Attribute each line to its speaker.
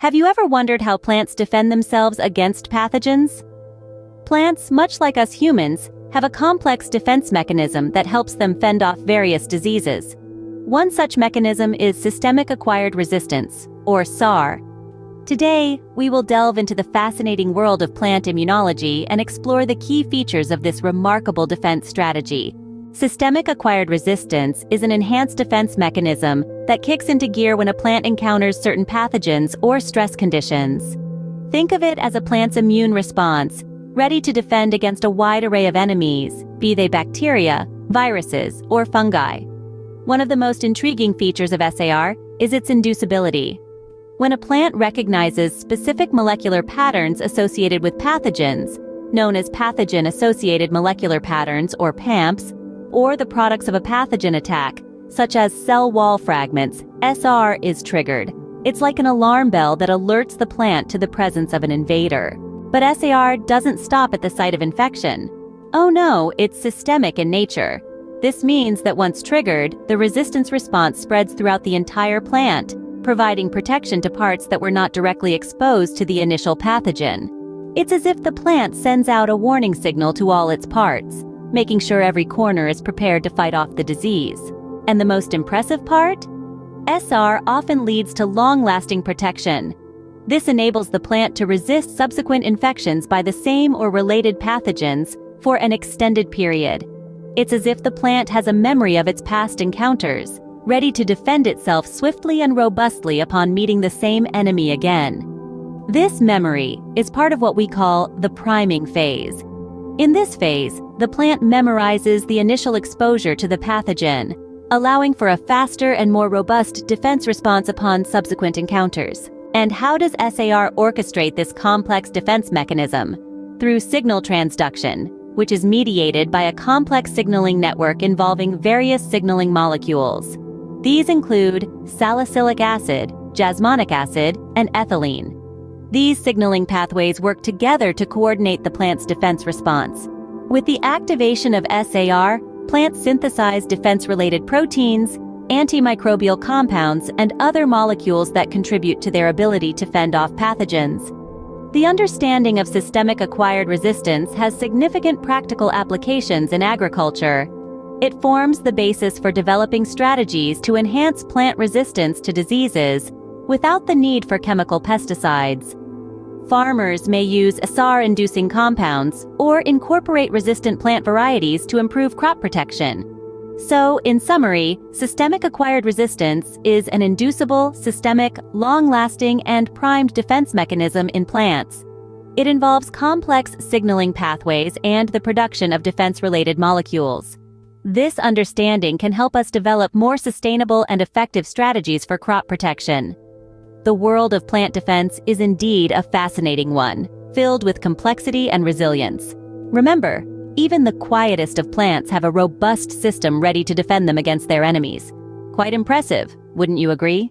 Speaker 1: Have you ever wondered how plants defend themselves against pathogens? Plants, much like us humans, have a complex defense mechanism that helps them fend off various diseases. One such mechanism is systemic acquired resistance, or SAR. Today, we will delve into the fascinating world of plant immunology and explore the key features of this remarkable defense strategy. Systemic acquired resistance is an enhanced defense mechanism that kicks into gear when a plant encounters certain pathogens or stress conditions. Think of it as a plant's immune response, ready to defend against a wide array of enemies, be they bacteria, viruses, or fungi. One of the most intriguing features of SAR is its inducibility. When a plant recognizes specific molecular patterns associated with pathogens, known as pathogen-associated molecular patterns or PAMPs, or the products of a pathogen attack, such as cell wall fragments, SAR is triggered. It's like an alarm bell that alerts the plant to the presence of an invader. But SAR doesn't stop at the site of infection. Oh no, it's systemic in nature. This means that once triggered, the resistance response spreads throughout the entire plant, providing protection to parts that were not directly exposed to the initial pathogen. It's as if the plant sends out a warning signal to all its parts, making sure every corner is prepared to fight off the disease. And the most impressive part? SAR often leads to long-lasting protection. This enables the plant to resist subsequent infections by the same or related pathogens for an extended period. It's as if the plant has a memory of its past encounters, ready to defend itself swiftly and robustly upon meeting the same enemy again. This memory is part of what we call the priming phase. In this phase, the plant memorizes the initial exposure to the pathogen, allowing for a faster and more robust defense response upon subsequent encounters. And how does SAR orchestrate this complex defense mechanism? Through signal transduction, which is mediated by a complex signaling network involving various signaling molecules. These include salicylic acid, jasmonic acid, and ethylene. These signaling pathways work together to coordinate the plant's defense response, with the activation of SAR, plants synthesize defense-related proteins, antimicrobial compounds, and other molecules that contribute to their ability to fend off pathogens. The understanding of systemic acquired resistance has significant practical applications in agriculture. It forms the basis for developing strategies to enhance plant resistance to diseases without the need for chemical pesticides. Farmers may use SAR-inducing compounds or incorporate resistant plant varieties to improve crop protection. So, in summary, systemic acquired resistance is an inducible, systemic, long-lasting, and primed defense mechanism in plants. It involves complex signaling pathways and the production of defense-related molecules. This understanding can help us develop more sustainable and effective strategies for crop protection. The world of plant defense is indeed a fascinating one, filled with complexity and resilience. Remember, even the quietest of plants have a robust system ready to defend them against their enemies. Quite impressive, wouldn't you agree?